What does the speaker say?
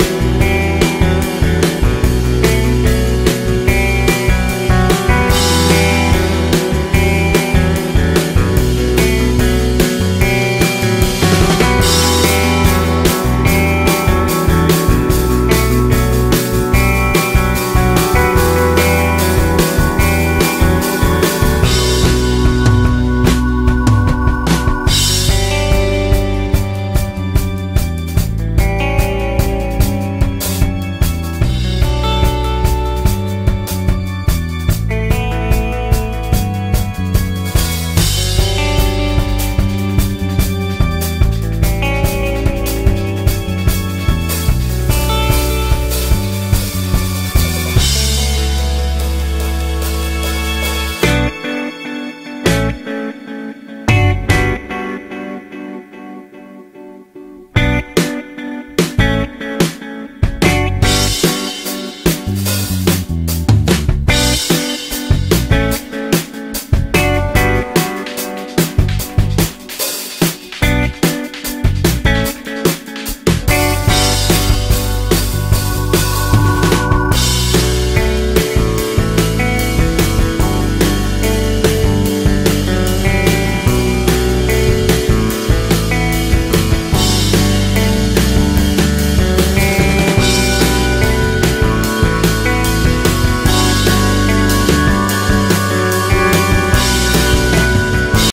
you.